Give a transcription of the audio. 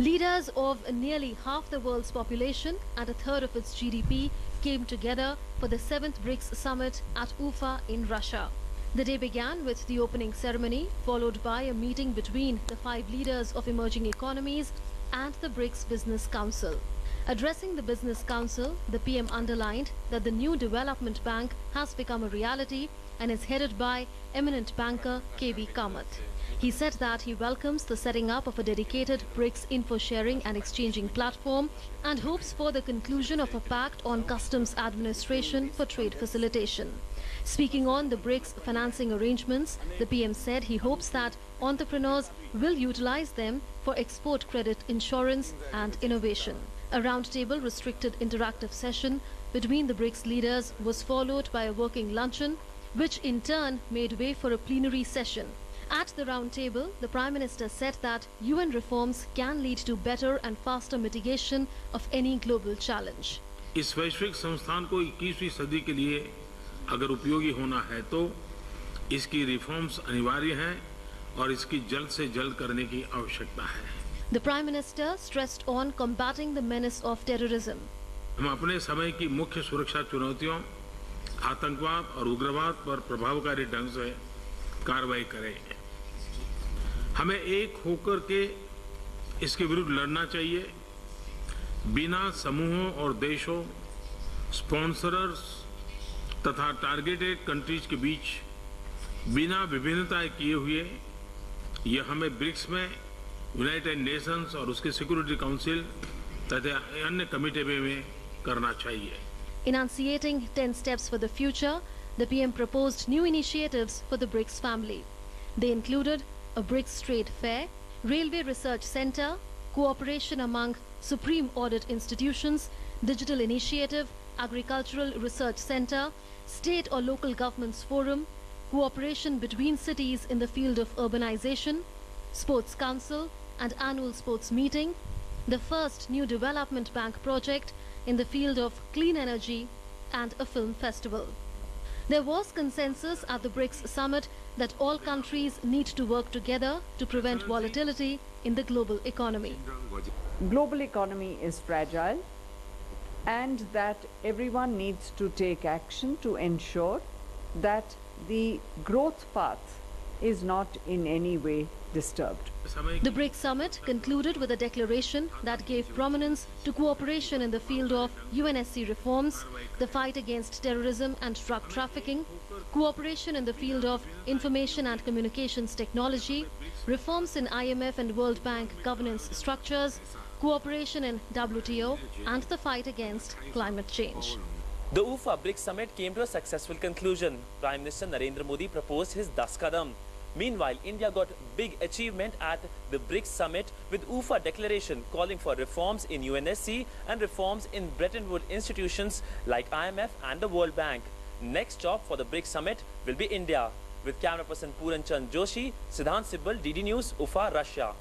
Leaders of nearly half the world's population and a third of its GDP came together for the 7th BRICS summit at Ufa in Russia. The day began with the opening ceremony, followed by a meeting between the five leaders of emerging economies and the BRICS Business Council. Addressing the Business Council, the PM underlined that the new development bank has become a reality and is headed by eminent banker KV Kamath. He said that he welcomes the setting up of a dedicated BRICS info sharing and exchanging platform and hopes for the conclusion of a pact on customs administration for trade facilitation. Speaking on the BRICS financing arrangements, the PM said he hopes that entrepreneurs will utilize them for export credit insurance and innovation. A roundtable restricted interactive session between the BRICS leaders was followed by a working luncheon, which in turn made way for a plenary session. At the round table, the Prime Minister said that UN reforms can lead to better and faster mitigation of any global challenge. इस वैश्विक संस्थान को 21वीं सदी के लिए अगर उपयोगी होना है तो इसकी रिफॉर्म्स अनिवार्य हैं और इसकी जल्द से जल्द करने की आवश्यकता है The Prime Minister stressed on combating the menace of terrorism. हम अपने समय की मुख्य सुरक्षा चुनौतियों आतंकवाद और उग्रवाद पर प्रभावकारी ढंग से कार्रवाई करें। हमें एक होकर के इसके विरुद्ध लड़ना चाहिए। बिना समूहों और देशों, स्पॉन्सरर्स तथा टारगेटेड कंट्रीज़ के बीच बिना विभिन्नता किए हुए यह हमें ब्रिक्स में यूनाइटेड नेशंस और उसके सिक्योरिटी काउंसिल तथा अन्य कमिटी में करना चाहिए। Enunciating 10 steps for the future, the PM proposed new initiatives for the BRICS family. They included a BRICS trade fair, railway research center, cooperation among supreme audit institutions, digital initiative, agricultural research center, state or local governments forum, cooperation between cities in the field of urbanization, sports council and annual sports meeting, the first new development bank project in the field of clean energy and a film festival. There was consensus at the BRICS summit that all countries need to work together to prevent volatility in the global economy. global economy is fragile and that everyone needs to take action to ensure that the growth path is not in any way disturbed. The BRICS summit concluded with a declaration that gave prominence to cooperation in the field of UNSC reforms, the fight against terrorism and drug trafficking, cooperation in the field of information and communications technology, reforms in IMF and World Bank governance structures, cooperation in WTO and the fight against climate change. The UFA BRICS summit came to a successful conclusion. Prime Minister Narendra Modi proposed his Das Kadam Meanwhile, India got big achievement at the BRICS summit with UFA declaration calling for reforms in UNSC and reforms in Bretton Woods institutions like IMF and the World Bank. Next stop for the BRICS summit will be India. With camera person Puran Chand Joshi, Sidhant Sibal, DD News, UFA, Russia.